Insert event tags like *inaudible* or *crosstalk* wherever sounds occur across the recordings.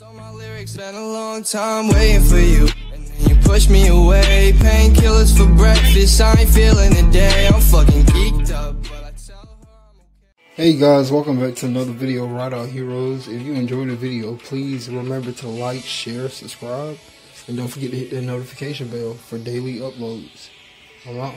So my lyrics spent a long time waiting for you. And then you push me away. Painkillers for breakfast. I ain't feeling the day. I'm fucking geeked up. Hey guys, welcome back to another video RideOut Heroes. If you enjoyed the video, please remember to like, share, subscribe, and don't forget to hit the notification bell for daily uploads. I'm out.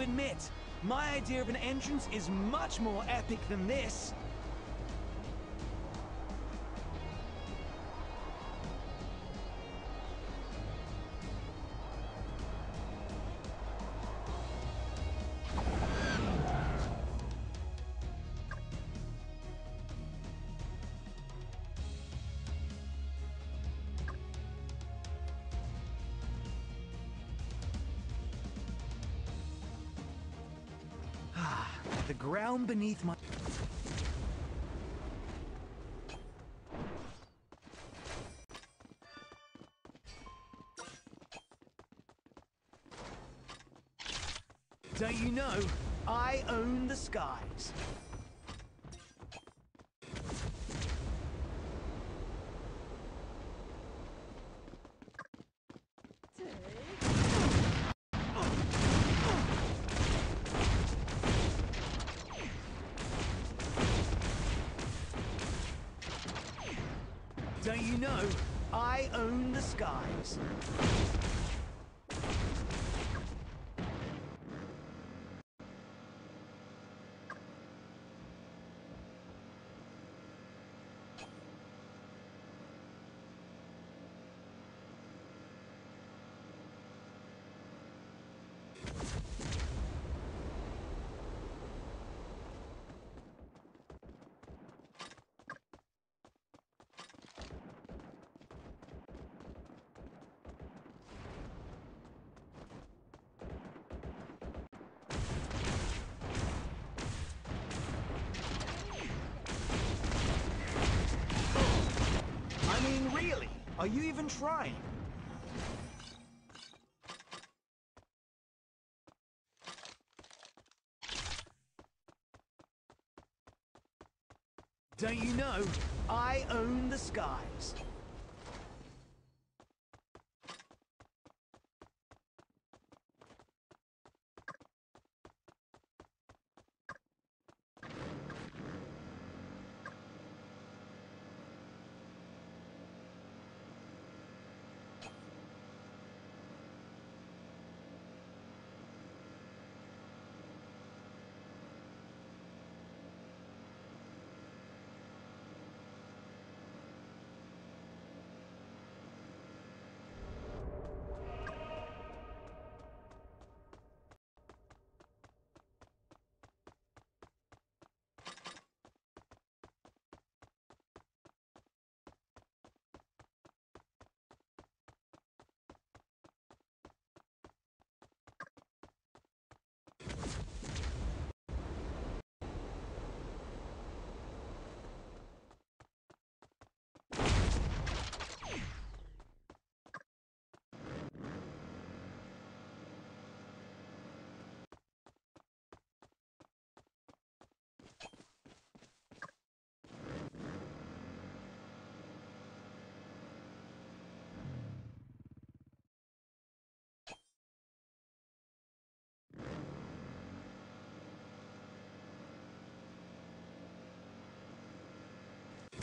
Admit, my idea of an entrance is much more epic than this. The ground beneath my... Don't you know, I own the skies. Don't you know, I own the skies. I mean, really? Are you even trying? Don't you know, I own the skies.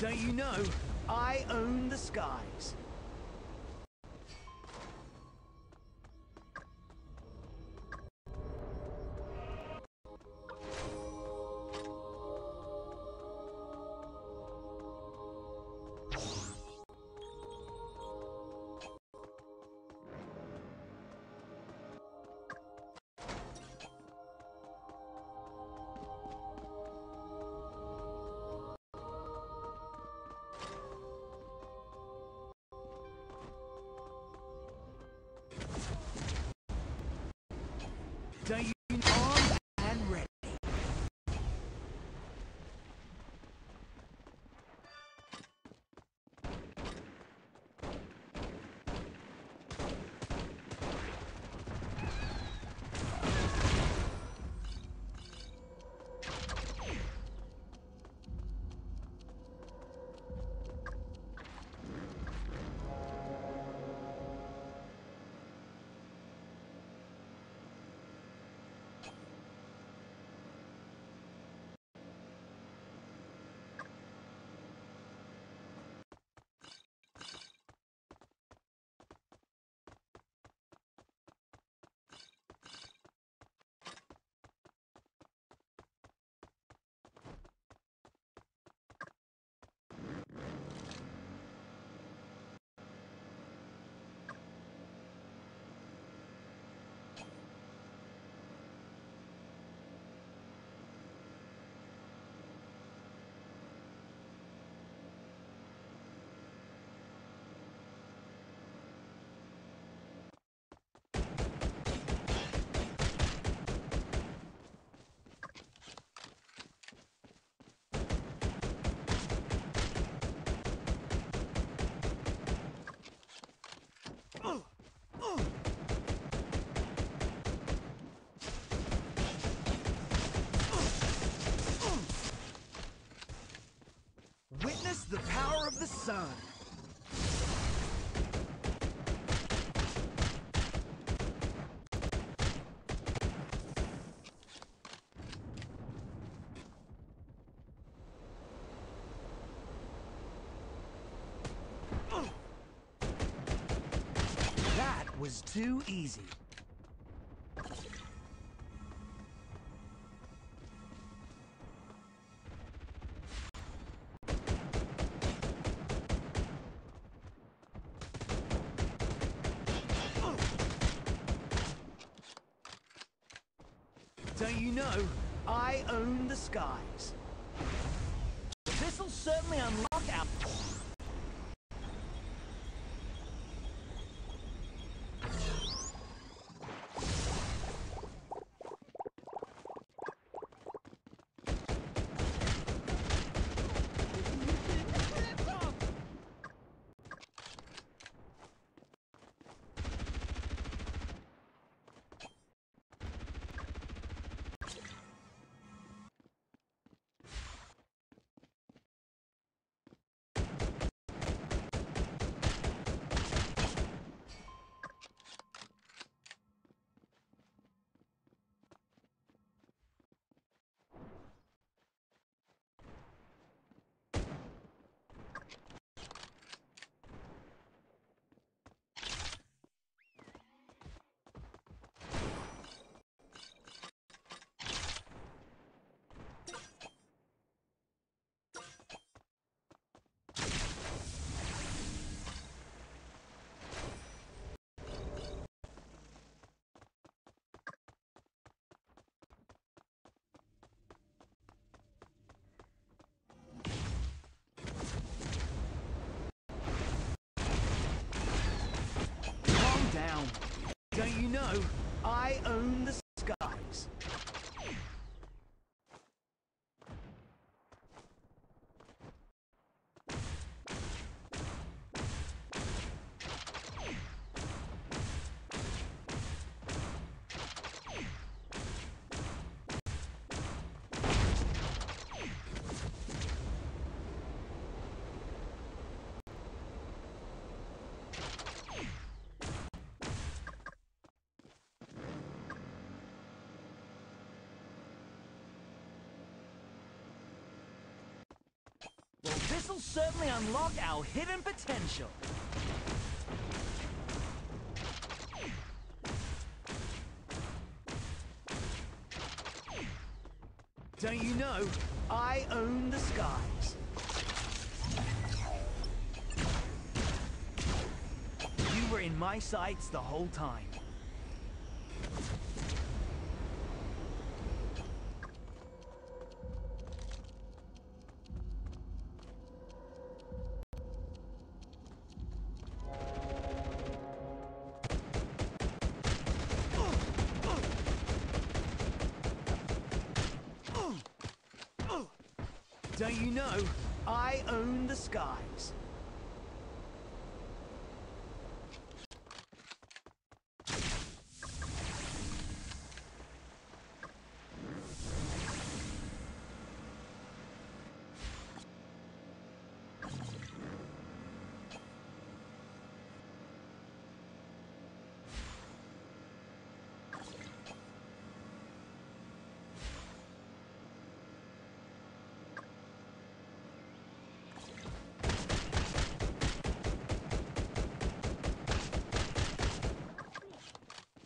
Don't you know, I own the skies. Don't you armed and ready? Witness the power of the sun. That was too easy. Down. Don't you know, I own the this'll certainly unlock our hidden potential. Don't you know, I own the skies. You were in my sights the whole time.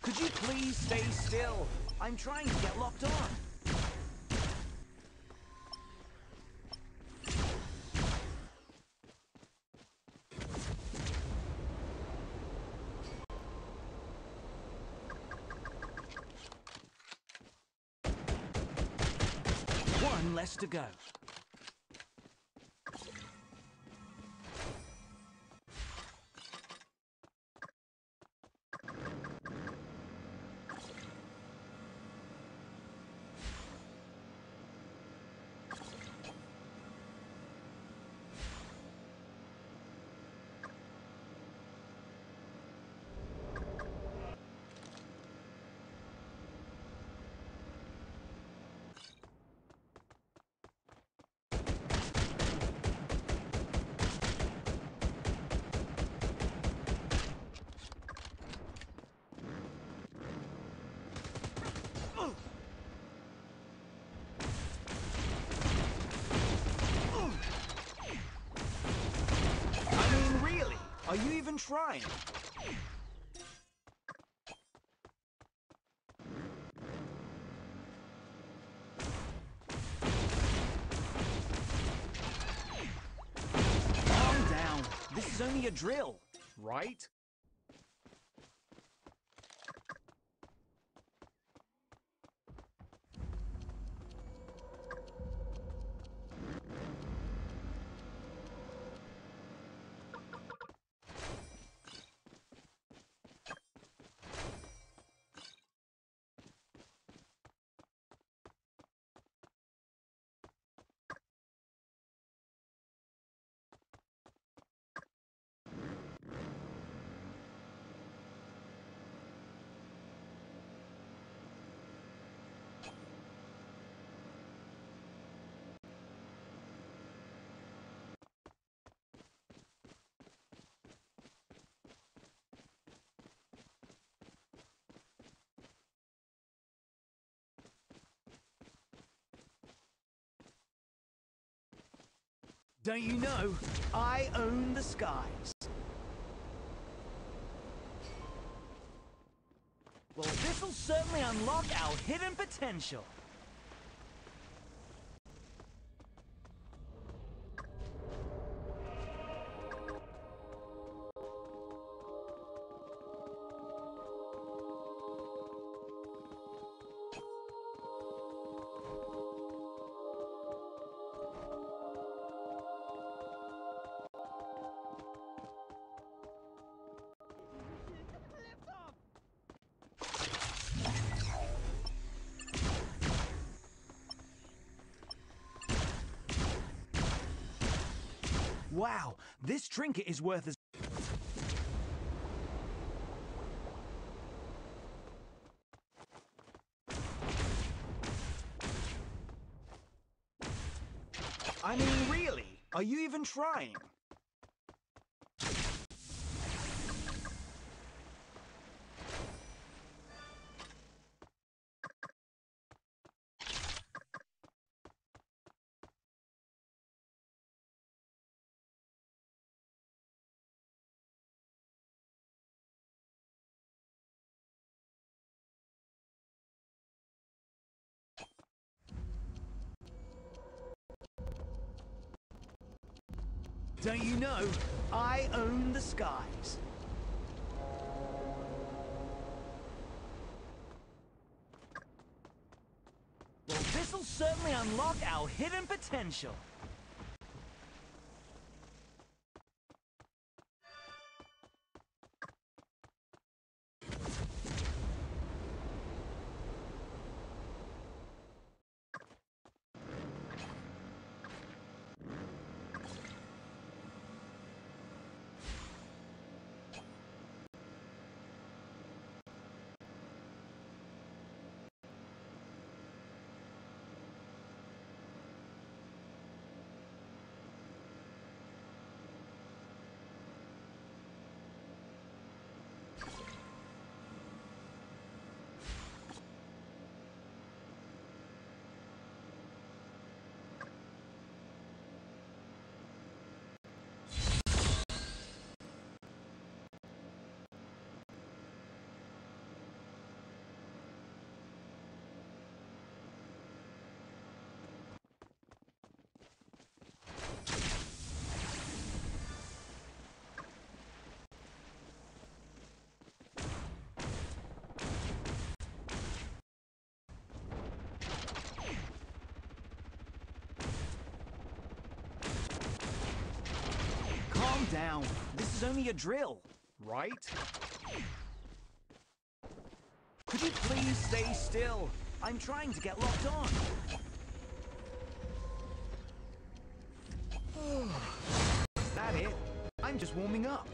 Could you please stay still? I'm trying to get locked on. One less to go. Even trying? Calm down. This is only a drill, right? Don't you know? I own the skies. Well, this'll certainly unlock our hidden potential. Wow, this trinket is worth as I mean, really? Are you even trying? Don't you know? I own the skies. Well, this'll certainly unlock our hidden potential. Calm down. This is only a drill, right? Could you please stay still? I'm trying to get locked on. *sighs* is that it? I'm just warming up.